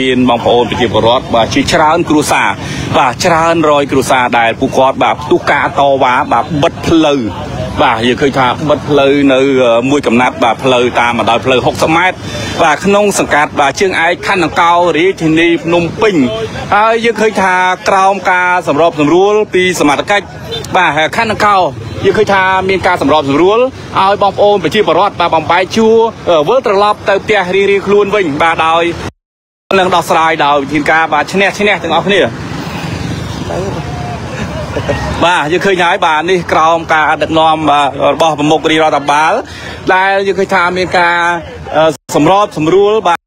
មានបងប្អូនប្រជាពលរដ្ឋបាទជាច្រើនគ្រួសារបាទច្រើនរយគ្រួសារដែលពួកគាត់បាទផ្ទុះការតវ៉ាបាទបិទផ្លូវបាទយើងឃើញថាបិទផ្លូវនៅមួយកំណាត់បាទផ្លូវតាមបណ្ដោយផ្លូវ60ម៉ែត្របាទក្នុងសង្កាត់បាទជើងឯកខណ្ឌដង្កោរាជធានីភ្នំពេញហើយយើងឃើញថាក្រោមការសម្របសម្រួលពីសមត្ថកិច្ចបាទខណ្ឌដង្កោយើងឃើញថាមានការសម្របសម្រួលឲ្យបងប្អូនប្រជាពលរដ្ឋបាទបំបែកជួរវិលត្រឡប់ទៅផ្ទះរៀងៗខ្លួនវិញបាទដោយ នឹងដោះស្រាយដោយវិធានការបាទឈ្នះឈ្នះទាំងអស់គ្នាបាទយើងឃើញហើយបាទនេះក្រោមការដឹកនាំរបស់ប្រមុខរាជរដ្ឋបាលដែលយើងឃើញថាមានការសម្របសម្រួលបាទ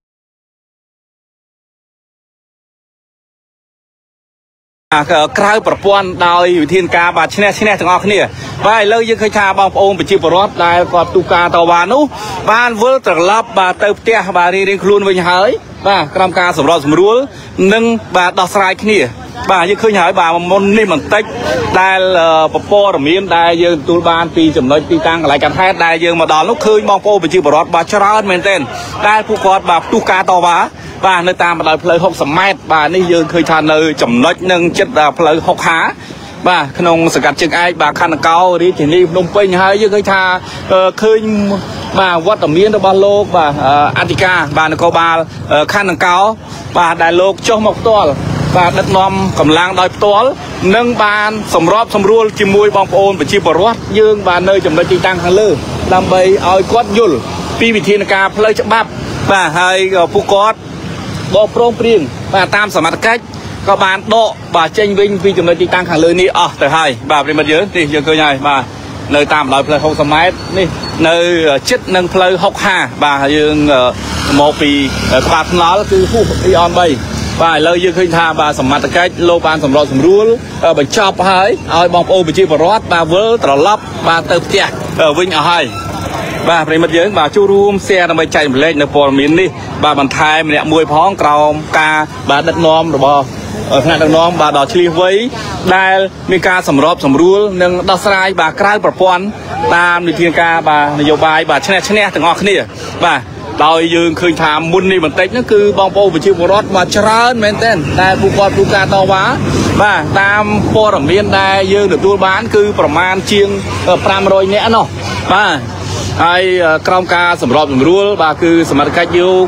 ក្រៅប្រព័ន្ធដោយវិធានការបាទឈ្នះឈ្នះទាំងអស់គ្នាបាទឥឡូវយើងឃើញថាបងប្អូនប្រជាពលរដ្ឋដែលគាត់ទូការតវ៉ានោះបានវិលត្រឡប់បាទទៅផ្ទះបាទរៀងៗខ្លួនវិញហើយ បាទក្រោមការសម្របសម្រួលនិងបាទដោះស្រាយគ្នា បាទយើងឃើញហើយបាទមុននេះបន្តិចដែលពពរមានដែលយើងទទួលបានពីចំណុចទីតាំងកន្លែងកាត់ហេតុដែលយើងមកដល់នោះឃើញបងប្អូនប្រជាពលរដ្ឋបាទច្រើនមែនទែនដែលពួកគាត់បាទផ្ទុះការតវ៉ាបាទនៅតាមបណ្ដោយផ្លូវ60ម៉ែត្របាទនេះយើងឃើញថានៅចំណុចនឹងចិត្តផ្លូវ60បាទក្នុងសង្កាត់ជើងឯកបាទខណ្ឌកោរាជធានីភ្នំពេញហើយយើងឃើញថាឃើញ បាទវត្តមានរបស់លោកបាទអធិការបាទនគរបាលខណ្ឌកោបាទដែលលោកចុះមកផ្ទាល់បាទដឹកនាំកម្លាំងដោយផ្ទាល់និងបានសម្របសម្រួលជាមួយបងប្អូនប្រជាពលរដ្ឋយើងបាននៅចំណុចទីតាំងខាងលើដើម្បីឲ្យគាត់យល់ពីវិធានការផ្លូវច្បាប់បាទហើយពួកគាត់បកព្រមព្រៀងបាទតាមសមត្ថកិច្ចក៏បានដកបាទចេញវិញពីចំណុចទីតាំងខាងលើនេះអស់ទៅហើយបាទប្រិមិត្តយើងនេះយើងឃើញហើយបាទ នៅតាមបណ្ដោយផ្លូវ60ម៉ែត្រនេះនៅចិត្តនឹងផ្លូវ60បាទយើងមកពីក្បាលថ្នល់គឺហ៊ូអ៊ីអន3បាទឥឡូវយើងឃើញថាបាទសមត្ថកិច្ចលោកបានសម្របសម្រួលបញ្ចប់ហើយឲ្យបងប្អូនប្រជាពលរដ្ឋបាទវិលត្រឡប់បាទទៅផ្ទះវិញអស់ហើយបាទប្រិមិត្តយើងបាទចូលរួម share ដើម្បីចែករំលែកនៅព័ត៌មាននេះបាទបន្ថែមម្នាក់មួយផងក្រោមការបាទដឹកនាំរបស់ ថ្នាក់ដឹកនាំបាទដល់ឆ្លៀសវៃដែលមានការសម្របសម្រួលនិងដោះស្រាយបាទក្រៅប្រព័ន្ធតាមវិធានការបាទនយោបាយបាទឈ្នះឈ្នះទាំងអស់គ្នាបាទដោយយើងឃើញថាមុននេះបន្តិចហ្នឹងគឺបងប្អូនប្រជាពលរដ្ឋមកច្រើនមែនទែនតែពួកគាត់ពួកការតវ៉ាបាទតាមព័ត៌មានដែលយើងទទួលបានគឺប្រមាណជាង500នាក់នោះបាទហើយក្រោមការសម្របសម្រួលបាទគឺសមត្ថកិច្ចយើង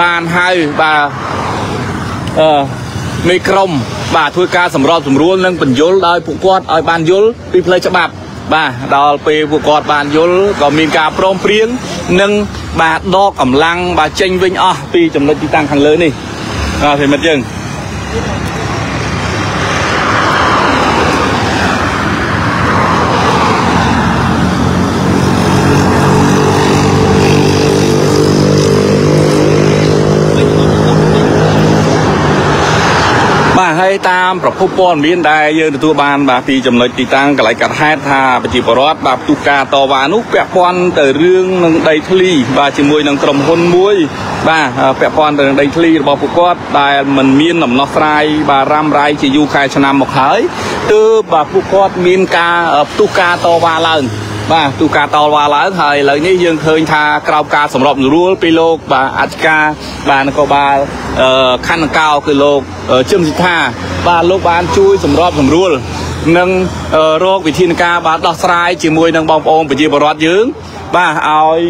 បានហៅបាទអឺ មេក្រុម បាទធ្វើការសម្របសម្រួលនិងបញ្យលដោយពួកគាត់ឲ្យបានយល់ពីផ្លូវច្បាប់បាទដល់ពេលពួកគាត់បានយល់ក៏មានការព្រមព្រៀងនិងបាទដកកម្លាំងបាទចេញវិញអស់ពីចំណុចទីតាំងខាងលើនេះបាទប្រិមិត្តយើង ហើយតាមប្រភពព័ត៌មានដែលយើងទទួលបានបាទពីចំណុចទីតាំងកន្លែងកាត់ហេតុថាប្រជាពលរដ្ឋបាទផ្ទុះការតវ៉ានោះពាក់ព័ន្ធទៅរឿងនឹងដីធ្លីបាទជាមួយនឹងក្រុមហ៊ុនមួយបាទពាក់ព័ន្ធទៅនឹងដីធ្លីរបស់ពួកគាត់ដែលមិនមានដំណោះស្រាយបាទរ៉ាំរ៉ៃជាយូរខែឆ្នាំមកហើយទើបបាទពួកគាត់មានការផ្ទុះការតវ៉ាឡើង បាទទូការតលវ៉ាឡើងហើយឥឡូវនេះយើងឃើញថាក្រោបការសម្របសម្រួលពីលោកបាទអធិការបាទនគរបាលខណ្ឌកោគឺលោកជឹមសិដ្ឋាបាទលោកបានជួយសម្របសម្រួលនិងរកវិធានការបាទដោះស្រាយជាមួយនឹងបងប្អូនប្រជាពលរដ្ឋយើង បាទឲ្យ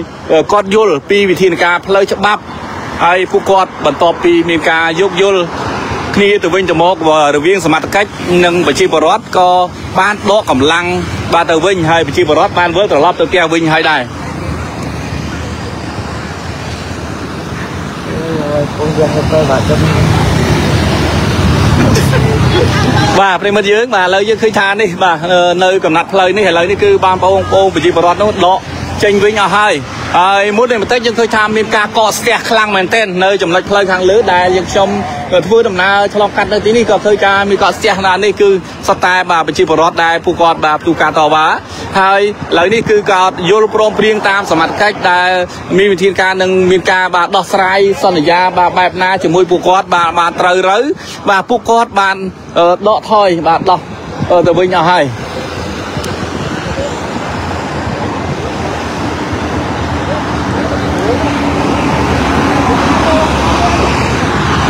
គាត់យល់ពីវិធានការផ្លូវច្បាប់ហើយពួកគាត់បន្ទាប់ពីមានការយោគយល់គ្នាទៅវិញទៅមករវាងសមត្ថកិច្ចនិងប្រជាពលរដ្ឋក៏បានដកកម្លាំង បាទទៅវិញហើយប្រជាពលរដ្ឋបានវិលត្រឡប់ទៅផ្ទះវិញហើយដែរអូយខ្ញុំទៅបាទបាទប្រិមិត្តយើងបាទឥឡូវយើងឃើញថានេះបាទនៅកំណាត់ផ្លូវនេះឥឡូវនេះគឺបានបងប្អូនប្រជាពលរដ្ឋនោះដកចេញវិញអស់ហើយ ហើយមុននេះបន្តិចយើងឃើញថាមានការកកស្ទះខ្លាំងមែនទែននៅចំណុចផ្លូវខាងលើដែលយើងខ្ញុំធ្វើដំណើរឆ្លងកាត់នៅទីនេះក៏ឃើញថាមានកកស្ទះណានេះគឺសតតែបាទប្រជាពលរដ្ឋដែលពួកគាត់បាទទូការតវ៉ាហើយឥឡូវនេះគឺគាត់យល់ព្រមព្រៀងតាមសមត្ថកិច្ចដែលមានវិធានការនឹងមានការបាទដោះស្រាយសន្យាបាទបែបណាជាមួយពួកគាត់បាទបានត្រូវរើបាទពួកគាត់បានដកថយបាទដោះទៅវិញអស់ហើយ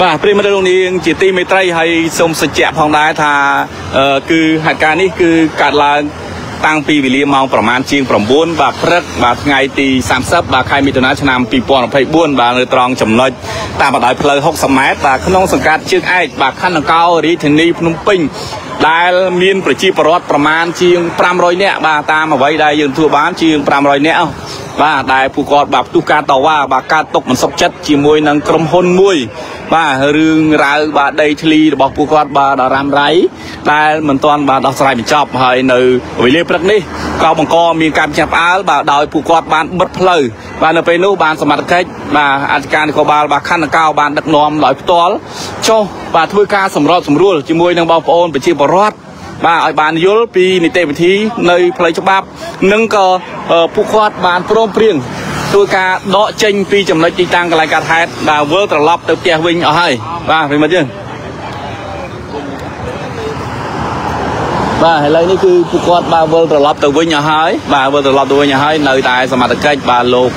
បាទប្រិមត្តលោកនាងជាទីមេត្រីហើយសូមសច្ចៈផងដែរថាគឺហេតុការណ៍នេះគឺកើតឡើងតាំងពីវេលាម៉ោងប្រមាណជាង9បាទព្រឹកបាទថ្ងៃទី30បាទខែមិថុនាឆ្នាំ2024បាទនៅត្រង់ចំណុចតាមបណ្ដោយផ្លូវ60ម៉ែត្របាទក្នុងសង្កាត់ជើងឯកបាទខណ្ឌនគររាជធានីភ្នំពេញដែលមានប្រជាពលរដ្ឋប្រមាណជាង500នាក់បាទតាមអ្វីដែលយើងទទួលបានជាង500នាក់បាទដែលពួកគាត់បាទផ្ទុះការតវ៉ាបាទការຕົកមិនសុខចិត្តជាមួយនឹងក្រុមហ៊ុនមួយ បាទរឿងរ៉ាវបាទដីធ្លីរបស់ពួកគាត់បាទដល់រ៉ាំរ៉ៃដែលមិនទាន់បាទដោះស្រាយបញ្ចប់ហើយនៅវេលាព្រឹកនេះក៏បង្កមានការចាស់ផ្អើលបាទដោយពួកគាត់បានបិទផ្លូវបាទនៅពេលនោះបានសមត្ថកិច្ចបាទអធិការនគរបាលបាទខណ្ឌនគរបានដឹកនាំដោយផ្ទាល់ចុះបាទធ្វើការសម្របសម្រួលជាមួយនឹងបងប្អូនប្រជាពលរដ្ឋបាទឲ្យបានយល់ពីនីតិវិធី នៅផ្លូវច្បាប់ និងក៏ពួកគាត់បានព្រមព្រៀង ធ្វើការដកចេញពីចំណុចទីតាំងកន្លែងកាត់ហេតុដែលវិលត្រឡប់ទៅផ្ទះវិញអស់ហើយបាទប្រិមិត្តយើងបាទឥឡូវនេះគឺពួកគាត់បាទវិលត្រឡប់ទៅវិញអស់ហើយបាទវិលត្រឡប់ទៅវិញអស់ហើយនៅតែសមត្ថកិច្ចបាទលោក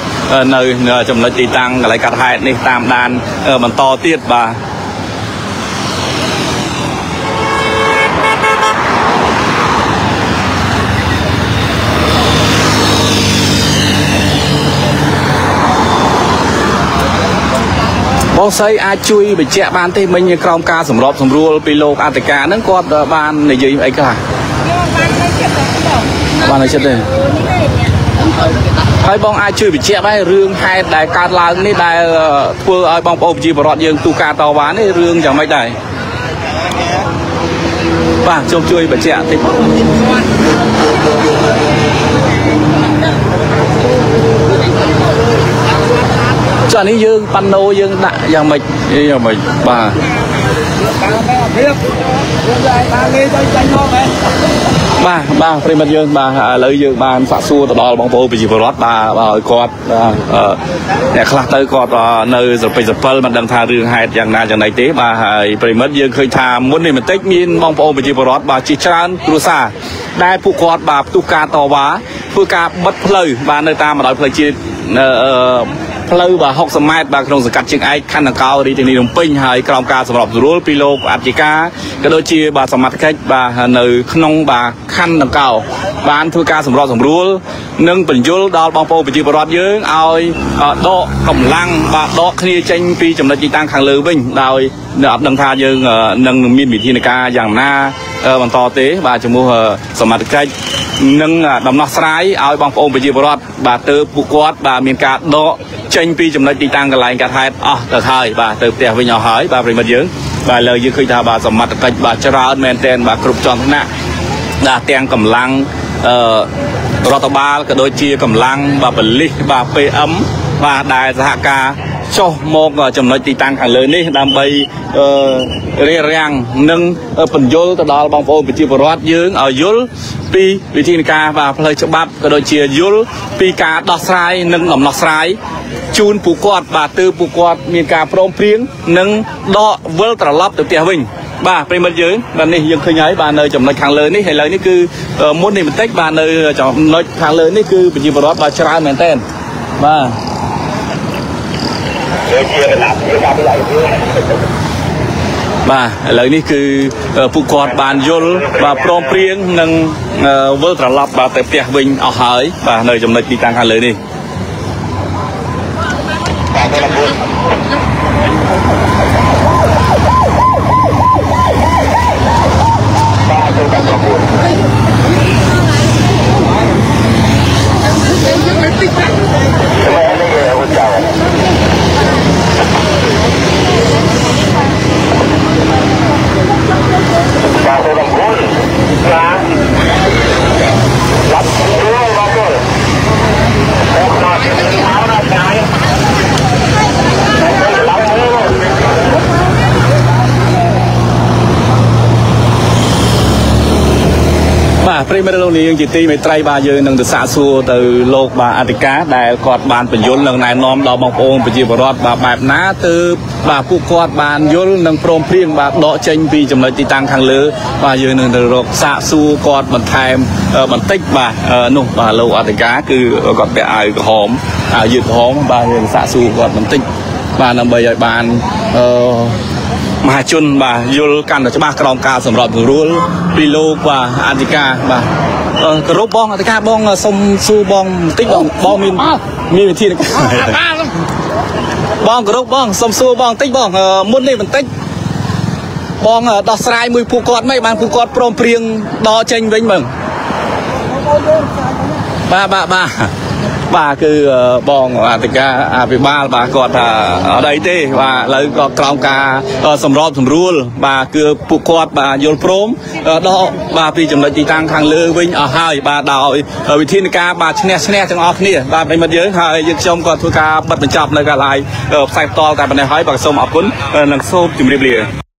នៅចំណុចទីតាំងកន្លែងកាត់ហេតុនេះតាមដានបន្តទៀតបាទ បងស្រីអាចជួយបញ្ជាក់បានទេមិញក្រោមការសម្របសម្រួលពីលោកអធិការហ្នឹងគាត់បាននិយាយអីខ្លះបាននៅចិត្តទេហើយបងអាចជួយបញ្ជាក់ដែររឿងហេតុដែលកើតឡើងនេះដែលធ្វើឲ្យបងប្អូនប្រជាពលរដ្ឋយើងទូការតវ៉ានេះរឿងយ៉ាងម៉េចដែរបាទសូមជួយបញ្ជាក់តិច ចុះនេះយើងប៉ាណូយើងដាក់យ៉ាងម៉េចយ៉ាងម៉េចបាទបាទបាទប្រិមិត្តយើងបាទឥឡូវយើងបានសាក់សួរទៅដល់បងប្អូនប្រជាពលរដ្ឋបាទឲ្យគាត់អ្នកខ្លះទៅគាត់នៅស្រពេចស្រពិលមិនដឹងថារឿងហេតុយ៉ាងណាយ៉ាងណីទេបាទហើយប្រិមិត្តយើងឃើញថាមុននេះបន្តិចមានបងប្អូនប្រជាពលរដ្ឋបាទជាច្រើនគ្រួសារដែលពួកគាត់បាទផ្ទុះការតវ៉ាធ្វើការបិទផ្លូវបាទនៅតាមបណ្ដោយផ្លូវជាតិអឺ ផ្លូវបាទ60ម៉ែត្របាទក្នុងសង្កាត់ជើងឯកខណ្ឌនគររាជធានីភ្នំពេញហើយក្រោមការសម្របសម្រួលពីលោកអធិការក៏ដូចជាបាទសមាជិកបាទនៅក្នុងបាទខណ្ឌនគរបានធ្វើការសម្របសម្រួល និងបញ្យលដល់បងប្អូនប្រជាពលរដ្ឋយើងឲ្យដកកម្លាំងបាទដកគ្នាចេញពីចំណុចទីតាំងខាងលើវិញដោយអត់ដឹងថាយើងនឹងមានវិធានការយ៉ាងណាបន្តទេ បាទជាមួយសមាជិកនិងដំណោះស្រាយឲ្យបងប្អូនប្រជាពលរដ្ឋបាទទៅពួកគាត់បាទមានការដកចេញពីចំណុចទីតាំងកន្លែងកាត់ហេតុអស់ទៅហើយបាទទៅផ្ទះវិញអស់ហើយបាទប្រិមិត្តយើងបាទឥឡូវយើងឃើញថាបាទសមត្ថកិច្ចបាទច្រើនមែនទែនបាទគ្រប់ជាន់ថ្នាក់បាទទាំងកម្លាំងអឺរដ្ឋបាលក៏ដូចជាកម្លាំងបាទប៉ូលីសបាទ PM បាទដែលសហការ ចុះមកចំណុចទីតាំងខាងលើនេះដើម្បីរារាំងនិងបញ្យលទៅដល់បងប្អូនប្រជាពលរដ្ឋយើងឲ្យយល់ពីវិធានការបាទផ្លូវច្បាប់ក៏ដូចជាយល់ពីការដោះស្រាយនិងដំណោះស្រាយជូនពួកគាត់បាទទើបពួកគាត់មានការព្រមព្រៀងនិងដកវិលត្រឡប់ទៅផ្ទះវិញបាទប្រិមិត្តយើងបាទនេះយើងឃើញហើយបាទនៅចំណុចខាងលើនេះឥឡូវនេះគឺមុននេះបន្តិចបាទនៅចំណុចខាងលើនេះគឺប្រជាពលរដ្ឋបាទច្រើនមែនតើបាទជារដា ប់ជាកាប់ឡៃបាទឥឡូវនេះគឺពួកគាត់បានយល់បាទព្រមព្រៀងនឹងវិលត្រឡប់បាទទៅផ្ទះវិញអស់ហើយបាទនៅចំណុចទីតាំងខាងលើនេះប្រិមត្តលោកនាងជាទីមេត្រីបាទយើងនឹងទៅសាកសួរទៅលោកបាទអធិការដែលគាត់បានបញ្យលនិងណែនាំដល់បងប្អូនប្រជាពលរដ្ឋបាទបែបណាទើបបាទពួកគាត់បានយល់និងព្រមព្រៀងបាទដកចេញពីចំណុចទីតាំងខាងលើ បាទយើងនឹងទៅរកសាកសួរគាត់បន្ថែមបន្តិចបាទនោះបាទលោកអធិការគឺគាត់ពាក់អាវក្រហមអាវយឺតក្រហមបាទយើងសាកសួរគាត់បន្តិចបាទដើម្បីឲ្យបានអឺ មហាជនបាទយល់កាន់តែច្បាស់ក្រោមការសម្របសម្រួលពីលោកបាទអធិការបាទអឺគោរពបងអធិការបងសុំសួរបងបន្តិចបងបងមានមានវិធីនៃការបងគោរពបងសុំសួរបងបន្តិចបងអឺមុននេះបន្តិចបងអឺដោះស្រាយមួយពួកគាត់មិនបានពួកគាត់ព្រមព្រៀងដកចេញវិញមើលបាទបាទបាទ បាទគឺអឺបងអធិការអភិបាលបាទគាត់ថាអត់អីទេបាទឥឡូវក៏ក្រោមការអឺសម្របសម្រួល បាទគឺពួកគាត់បាទយល់ព្រមអឺដកបាទពីចំណុចទីតាំងខាងលើវិញអស់ហើយបាទដោយវិធានការបាទឈ្នះឈ្នះទាំងអស់គ្នាបាទប្រិមិត្តយើងហើយយើងខ្ញុំក៏ធ្វើការបិទបញ្ចប់នៅកាលឡាយផ្សាយផ្ទាល់តែប៉ុណ្ណេះហើយបាទសូមអរគុណនិងសូមជម្រាបលា